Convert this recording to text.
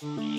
Música